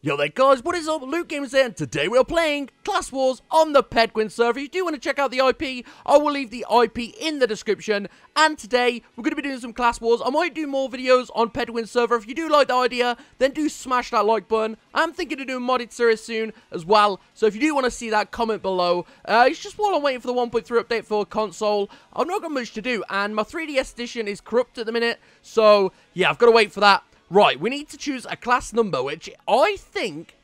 Yo there guys, what is up? Luke Games here, and today we're playing Class Wars on the Pedguin server. If you do want to check out the IP, I will leave the IP in the description. And today, we're going to be doing some Class Wars. I might do more videos on Pedguin server. If you do like the idea, then do smash that like button. I'm thinking of doing modded series soon as well. So if you do want to see that, comment below. Uh, it's just while I'm waiting for the 1.3 update for console. I've not got much to do, and my 3DS edition is corrupt at the minute. So, yeah, I've got to wait for that. Right, we need to choose a class number, which I think...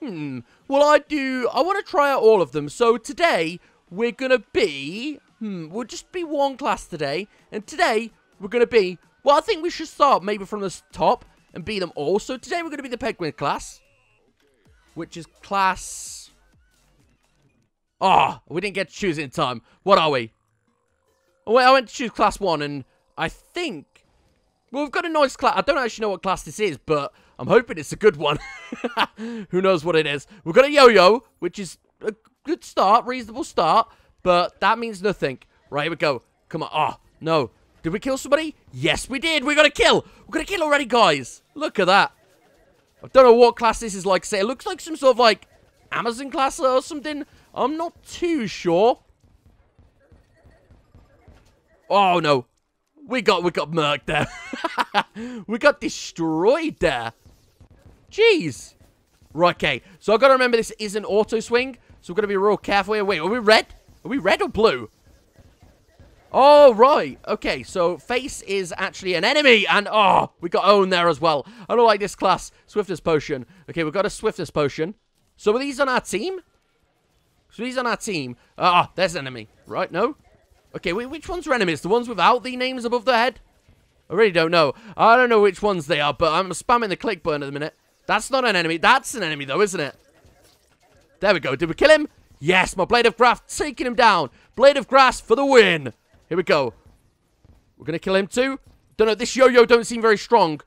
Hmm, well, I do... I want to try out all of them. So today, we're going to be... Hmm, we'll just be one class today. And today, we're going to be... Well, I think we should start maybe from the top and be them all. So today, we're going to be the Pedguin class. Which is class... Oh, we didn't get to choose it in time. What are we? Oh, wait, I went to choose class 1 and I think well, we've got a nice class. I don't actually know what class this is, but I'm hoping it's a good one. Who knows what it is. We've got a yo-yo, which is a good start, reasonable start, but that means nothing. Right, here we go. Come on. Oh, no. Did we kill somebody? Yes, we did. We got a kill. We got a kill already, guys. Look at that. I don't know what class this is like. Say, it looks like some sort of, like, Amazon class or something. I'm not too sure. Oh, no. We got we got murked there. we got destroyed there. Jeez. Right, okay. So I've got to remember this is an auto swing. So we've got to be real careful here. Wait, are we red? Are we red or blue? Oh, right. Okay, so face is actually an enemy. And, oh, we got owned there as well. I don't like this class. Swiftness potion. Okay, we've got a swiftness potion. So are these on our team? So these on our team. Ah, oh, there's an enemy. Right, no? Okay, which ones are enemies? The ones without the names above their head? I really don't know. I don't know which ones they are, but I'm spamming the click button at the minute. That's not an enemy. That's an enemy, though, isn't it? There we go. Did we kill him? Yes, my Blade of Grass taking him down. Blade of Grass for the win. Here we go. We're going to kill him too. Don't know. This yo-yo don't seem very strong.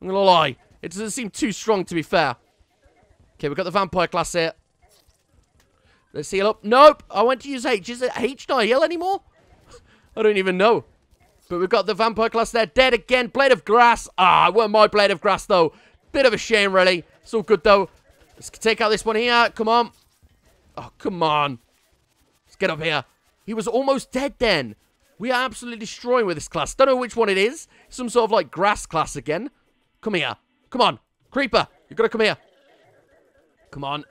I'm going to lie. It doesn't seem too strong, to be fair. Okay, we've got the Vampire class here. Let's heal up. Nope. I went to use H. Is it H not heal anymore? I don't even know. But we've got the vampire class there. Dead again. Blade of grass. Ah, it weren't my blade of grass, though. Bit of a shame, really. It's all good, though. Let's take out this one here. Come on. Oh, come on. Let's get up here. He was almost dead then. We are absolutely destroying with this class. Don't know which one it is. Some sort of, like, grass class again. Come here. Come on. Creeper. You gotta come here. Come on.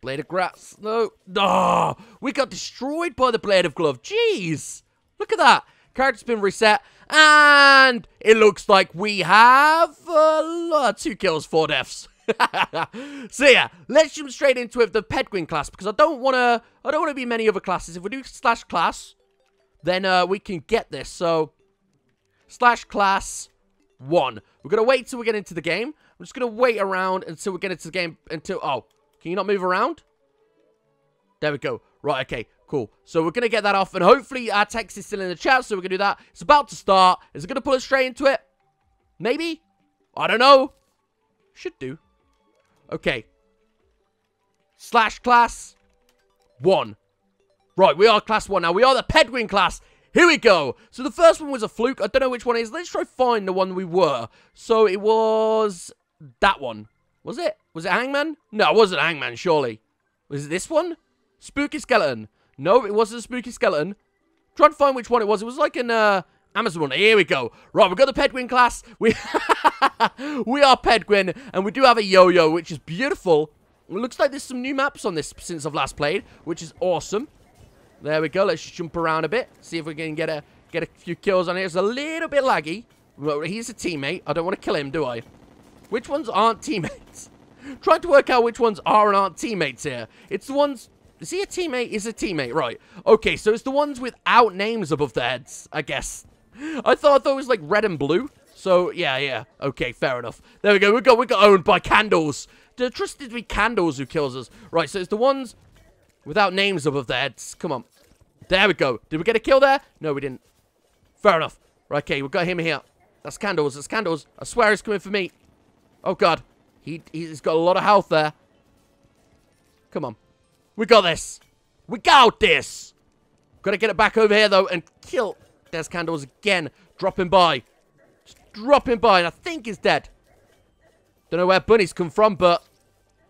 Blade of grass. No. Oh, we got destroyed by the blade of glove. Jeez. Look at that. Character's been reset. And it looks like we have uh, two kills, four deaths. so yeah, let's jump straight into it, the Pedguin class, because I don't want to, I don't want to be many other classes. If we do slash class, then uh, we can get this. So, slash class one. We're to wait till we get into the game. I'm just going to wait around until we get into the game, until, oh, can you not move around? There we go. Right, okay. Cool. So we're going to get that off, and hopefully our text is still in the chat, so we're going to do that. It's about to start. Is it going to pull us straight into it? Maybe? I don't know. Should do. Okay. Slash class. One. Right, we are class one now. We are the Pedguin class. Here we go. So the first one was a fluke. I don't know which one is. Let's try find the one we were. So it was that one. Was it? Was it Hangman? No, it wasn't Hangman, surely. Was it this one? Spooky Skeleton. No, it wasn't a spooky skeleton. Try to find which one it was. It was like an uh, Amazon one. Here we go. Right, we've got the Pedguin class. We, we are Pedguin, and we do have a yo-yo, which is beautiful. It looks like there's some new maps on this since I've last played, which is awesome. There we go. Let's jump around a bit. See if we can get a get a few kills on here. It's a little bit laggy. Well, he's a teammate. I don't want to kill him, do I? Which ones aren't teammates? Trying to work out which ones are and aren't teammates here. It's the ones is he a teammate? Is a teammate, right. Okay, so it's the ones without names above their heads, I guess. I thought those was like red and blue. So, yeah, yeah. Okay, fair enough. There we go. We got, we got owned by candles. The trusted be candles who kills us. Right, so it's the ones without names above their heads. Come on. There we go. Did we get a kill there? No, we didn't. Fair enough. Right, okay, we got him here. That's candles. That's candles. I swear he's coming for me. Oh, God. He, he's got a lot of health there. Come on. We got this. We got this. Gotta get it back over here, though, and kill There's Candles again. Dropping by. Just dropping by, and I think he's dead. Don't know where Bunny's come from, but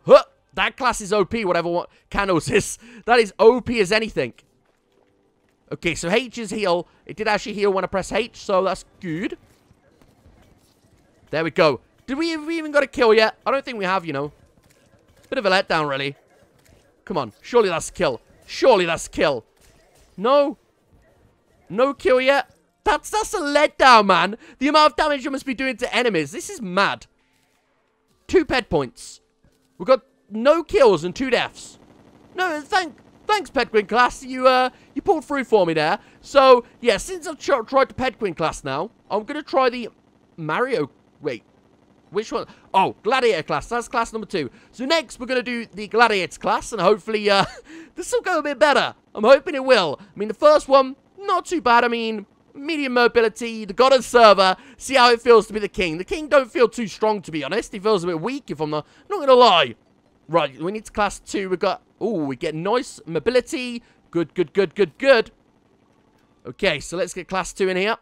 Huh! That class is OP, whatever what candles is. That is OP as anything. Okay, so H is heal. It did actually heal when I press H, so that's good. There we go. Did we, we even got a kill yet? I don't think we have, you know. Bit of a letdown, really. Come on. Surely that's a kill. Surely that's a kill. No. No kill yet. That's, that's a letdown, man. The amount of damage you must be doing to enemies. This is mad. Two pet points. We've got no kills and two deaths. No, thank, thanks, Pedguin class. You, uh, you pulled through for me there. So, yeah, since I've tried the Pedguin class now, I'm going to try the Mario... Wait, which one? Oh, Gladiator class. That's class number two. So next, we're going to do the Gladiator class, and hopefully, uh, this will go a bit better. I'm hoping it will. I mean, the first one, not too bad. I mean, medium mobility, the god of server, see how it feels to be the king. The king don't feel too strong, to be honest. He feels a bit weak, if I'm not, not going to lie. Right, we need to class two. We've got, oh, we get nice mobility. Good, good, good, good, good. Okay, so let's get class two in here.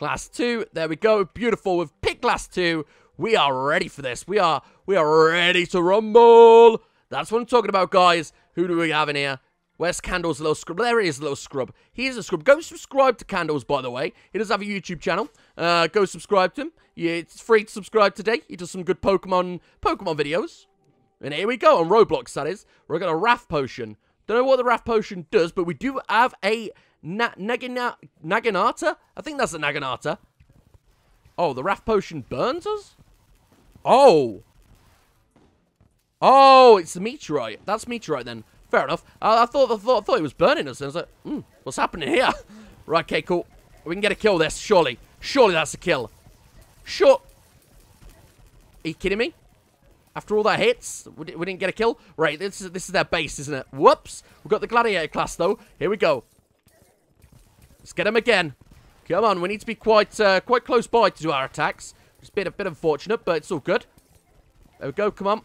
Class 2. There we go. Beautiful. We've picked Class 2. We are ready for this. We are we are ready to rumble. That's what I'm talking about, guys. Who do we have in here? Where's Candle's little scrub? There he is, little scrub. He is a scrub. Go subscribe to Candles, by the way. He does have a YouTube channel. Uh, go subscribe to him. Yeah, it's free to subscribe today. He does some good Pokemon Pokemon videos. And here we go, on Roblox, that is. We're going to Wrath Potion. Don't know what the Wrath Potion does, but we do have a Na Nagina Naginata? I think that's a Naginata. Oh, the Wrath Potion burns us? Oh. Oh, it's the meteorite. That's meteorite then. Fair enough. I, I thought I thought, I thought it was burning us. I was like, hmm, what's happening here? right, okay, cool. We can get a kill this, surely. Surely that's a kill. Sure. Are you kidding me? After all that hits, we didn't get a kill? Right, this is, this is their base, isn't it? Whoops. We've got the Gladiator class, though. Here we go. Let's get him again. Come on, we need to be quite uh, quite close by to do our attacks. It's bit, a bit unfortunate, but it's all good. There we go, come on.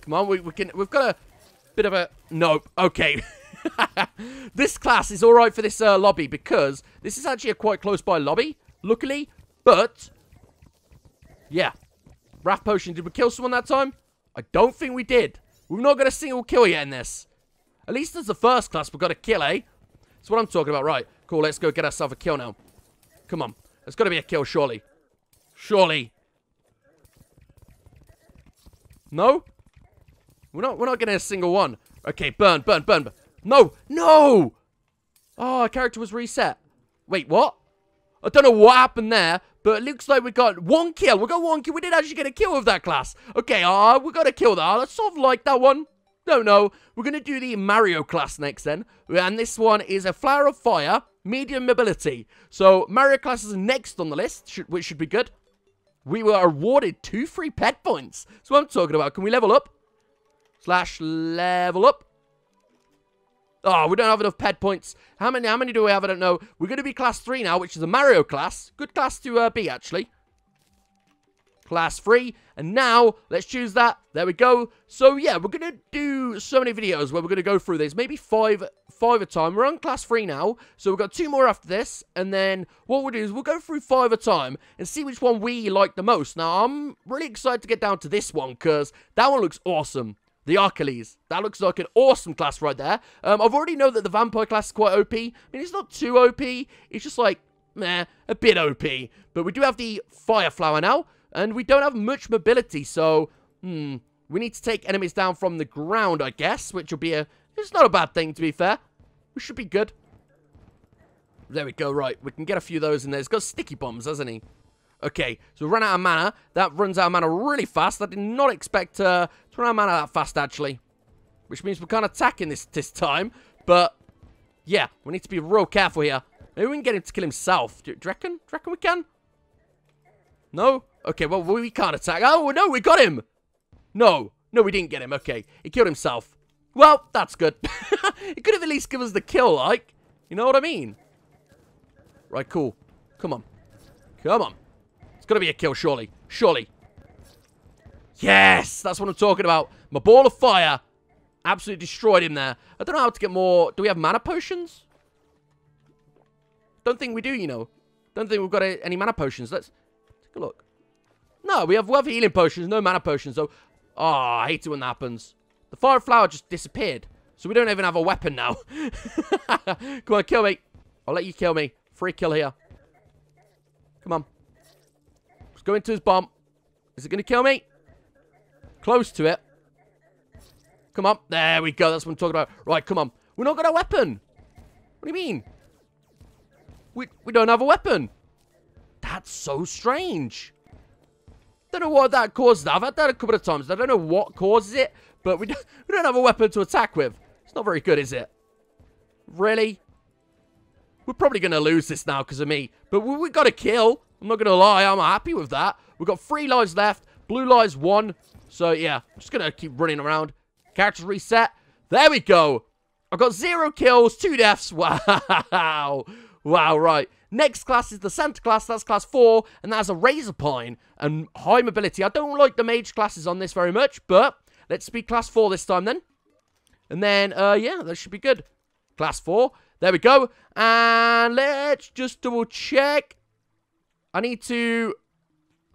Come on, we, we can, we've got a bit of a... Nope, okay. this class is alright for this uh, lobby because this is actually a quite close by lobby, luckily, but... Yeah. Wrath Potion, did we kill someone that time? I don't think we did. We've not got a single kill yet in this. At least as the first class, we've got a kill, eh? That's what I'm talking about. Right. Cool. Let's go get ourselves a kill now. Come on. There's got to be a kill, surely. Surely. No? We're not, we're not getting a single one. Okay, burn, burn, burn. burn. No! No! Oh, our character was reset. Wait, what? I don't know what happened there, but it looks like we got one kill. We got one kill. We did actually get a kill with that class. Okay, ah, uh, we got a kill there. I sort of like that one. Don't know. We're going to do the Mario class next then. And this one is a Flower of Fire, medium mobility. So Mario class is next on the list, which should be good. We were awarded two free pet points. What I'm talking about. Can we level up? Slash level up. Oh, we don't have enough pet points. How many How many do we have? I don't know. We're going to be class 3 now, which is a Mario class. Good class to uh, be, actually class 3. And now, let's choose that. There we go. So, yeah, we're going to do so many videos where we're going to go through this. Maybe five, five a time. We're on class three now. So, we've got two more after this. And then what we'll do is we'll go through five a time and see which one we like the most. Now, I'm really excited to get down to this one because that one looks awesome. The Achilles. That looks like an awesome class right there. Um, I've already know that the Vampire class is quite OP. I mean, it's not too OP. It's just like, meh, a bit OP. But we do have the Fire Flower now. And we don't have much mobility, so, hmm, we need to take enemies down from the ground, I guess, which will be a, it's not a bad thing, to be fair. We should be good. There we go, right, we can get a few of those in there. He's got sticky bombs, hasn't he? Okay, so we run out of mana. That runs out of mana really fast. I did not expect uh, to run out of mana that fast, actually. Which means we can't attack in this, this time. But, yeah, we need to be real careful here. Maybe we can get him to kill himself. Do, do you reckon? Do you reckon we can? No? Okay, well, we can't attack. Oh, no, we got him. No. No, we didn't get him. Okay. He killed himself. Well, that's good. it could have at least given us the kill, like. You know what I mean? Right, cool. Come on. Come on. It's going to be a kill, surely. Surely. Yes! That's what I'm talking about. My ball of fire absolutely destroyed him there. I don't know how to get more... Do we have mana potions? Don't think we do, you know. Don't think we've got any mana potions. Let's take a look. No, we have, we have healing potions, no mana potions, though. Oh, I hate it when that happens. The fire flower just disappeared. So we don't even have a weapon now. Come on, kill me. I'll let you kill me. Free kill here. Come on. Let's go into his bomb. Is it going to kill me? Close to it. Come on. There we go. That's what I'm talking about. Right, come on. We're not got a weapon. What do you mean? We, we don't have a weapon. That's so strange. Don't know what that caused. I've had that a couple of times. I don't know what causes it, but we don't, we don't have a weapon to attack with. It's not very good, is it? Really? We're probably going to lose this now because of me. But we, we got a kill. I'm not going to lie. I'm happy with that. We've got three lives left. Blue lives one. So, yeah. I'm just going to keep running around. Characters reset. There we go. I've got zero kills, two deaths. Wow. Wow, right. Next class is the Santa class. That's class 4. And that's a Razor Pine and high mobility. I don't like the mage classes on this very much. But let's be class 4 this time then. And then, uh, yeah, that should be good. Class 4. There we go. And let's just double check. I need to...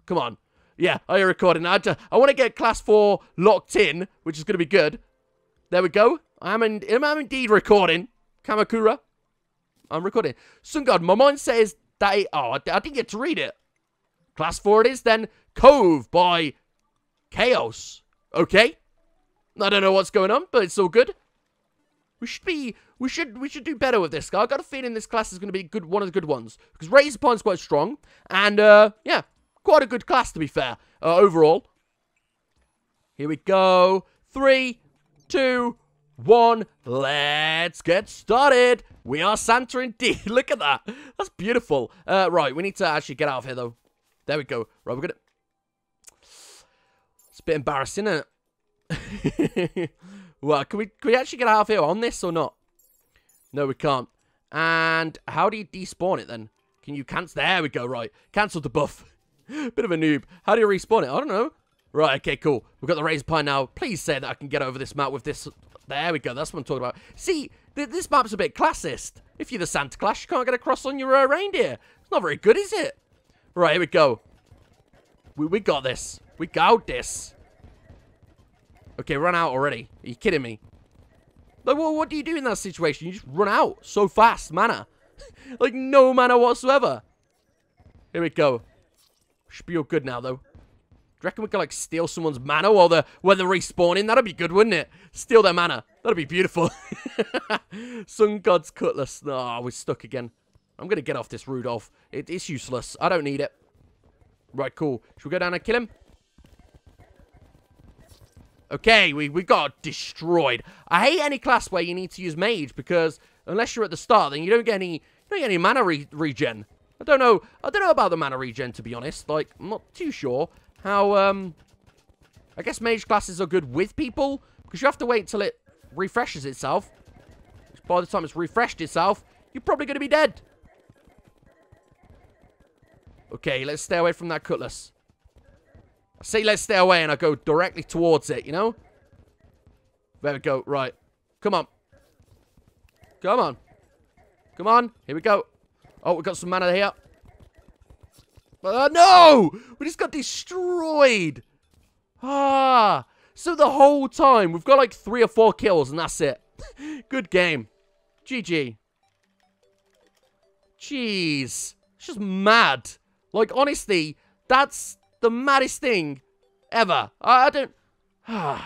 Come on. Yeah, are you recording? I, I want to get class 4 locked in, which is going to be good. There we go. I'm, in, I'm indeed recording. Kamakura. I'm recording. Sun God, my mind says that... It, oh, I, I didn't get to read it. Class 4 it is then. Cove by Chaos. Okay. I don't know what's going on, but it's all good. We should be, we should, we should do better with this guy. I got a feeling this class is going to be good, one of the good ones because Razor Pine's quite strong, and uh, yeah, quite a good class to be fair uh, overall. Here we go. Three, two, one. Let's get started. We are Santa indeed. Look at that. That's beautiful. Uh, right, we need to actually get out of here though. There we go. Right, we're gonna. It's a bit embarrassing, isn't it? Well, can we can we actually get out of here on this or not? No, we can't. And how do you despawn it then? Can you cancel? There we go, right. Cancel the buff. Bit of a noob. How do you respawn it? I don't know. Right, okay, cool. We've got the Razor Pine now. Please say that I can get over this map with this. There we go. That's what I'm talking about. See, th this map's a bit classist. If you're the Santa Claus, you can't get across on your uh, reindeer. It's not very good, is it? Right, here we go. We, we got this. We got this. Okay, run out already. Are you kidding me? Like, what do you do in that situation? You just run out so fast, mana. like, no mana whatsoever. Here we go. Should be all good now, though. Do you reckon we could, like, steal someone's mana while they're, while they're respawning? That'd be good, wouldn't it? Steal their mana. That'd be beautiful. Sun God's Cutlass. Oh, we're stuck again. I'm going to get off this Rudolph. It, it's useless. I don't need it. Right, cool. Should we go down and kill him? Okay, we, we got destroyed. I hate any class where you need to use mage because unless you're at the start, then you don't get any you don't get any mana re regen. I don't know. I don't know about the mana regen to be honest. Like, I'm not too sure how. Um, I guess mage classes are good with people because you have to wait till it refreshes itself. By the time it's refreshed itself, you're probably going to be dead. Okay, let's stay away from that cutlass. Say let's stay away and I go directly towards it, you know? There we go. Right. Come on. Come on. Come on. Here we go. Oh, we got some mana here. Uh, no! We just got destroyed. Ah. So the whole time, we've got like three or four kills and that's it. Good game. GG. Jeez. It's just mad. Like, honestly, that's the maddest thing ever. I, I don't...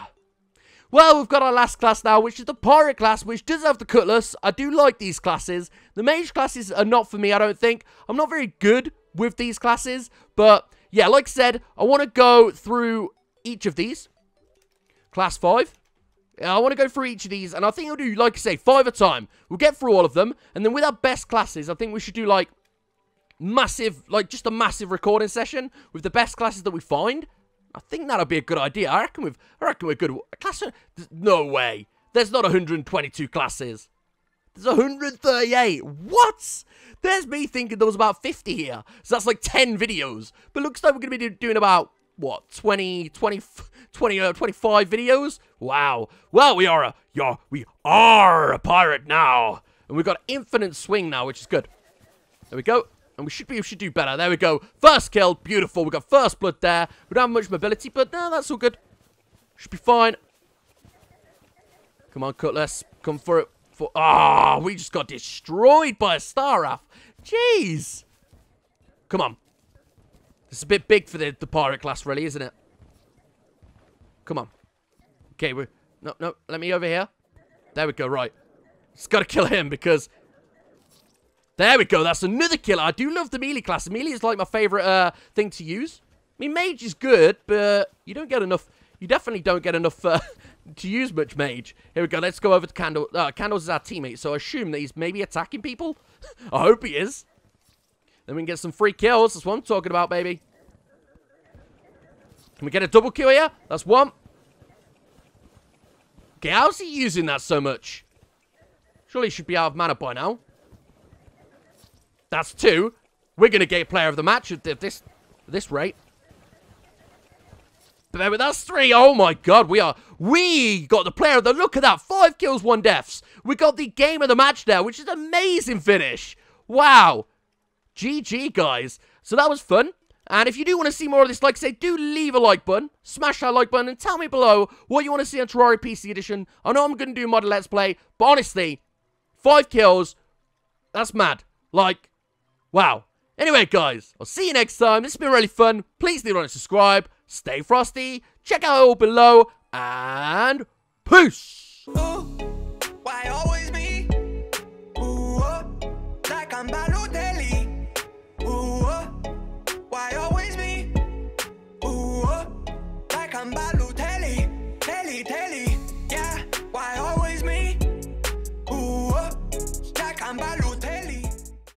well, we've got our last class now, which is the pirate class, which does have the cutlass. I do like these classes. The mage classes are not for me, I don't think. I'm not very good with these classes, but yeah, like I said, I want to go through each of these. Class 5. I want to go through each of these, and I think I'll do, like I say, five a time. We'll get through all of them, and then with our best classes, I think we should do, like, massive, like just a massive recording session with the best classes that we find. I think that'll be a good idea. I reckon we've, I reckon we're good. Class, no way. There's not 122 classes. There's 138. What? There's me thinking there was about 50 here. So that's like 10 videos. But looks like we're going to be doing about, what, 20, 20, 20, uh, 25 videos? Wow. Well, we are a, yeah, we are a pirate now. And we've got infinite swing now, which is good. There we go. And we should be, we should do better. There we go. First kill. Beautiful. We got first blood there. We don't have much mobility, but no, that's all good. Should be fine. Come on, Cutlass. Come for it. For Ah, oh, we just got destroyed by a Staraph. Jeez. Come on. It's a bit big for the, the pirate class, really, isn't it? Come on. Okay, we No, no, let me over here. There we go, right. Just gotta kill him because... There we go, that's another killer. I do love the melee class. Melee is like my favorite uh, thing to use. I mean, mage is good, but you don't get enough... You definitely don't get enough uh, to use much mage. Here we go, let's go over to Candle. Uh, Candles is our teammate, so I assume that he's maybe attacking people. I hope he is. Then we can get some free kills. That's what I'm talking about, baby. Can we get a double kill here? That's one. Okay, how's he using that so much? Surely he should be out of mana by now. That's two. We're going to get player of the match at this, this rate. But that's three. Oh my god, we are... We got the player of the... Look at that. Five kills, one deaths. We got the game of the match now, which is an amazing finish. Wow. GG, guys. So that was fun. And if you do want to see more of this, like I say, do leave a like button, smash that like button, and tell me below what you want to see on Terraria PC Edition. I know I'm going to do modern Let's Play, but honestly, five kills, that's mad. Like, wow. Anyway, guys, I'll see you next time. This has been really fun. Please a like subscribe. Stay frosty. Check out all below. And peace. Oh.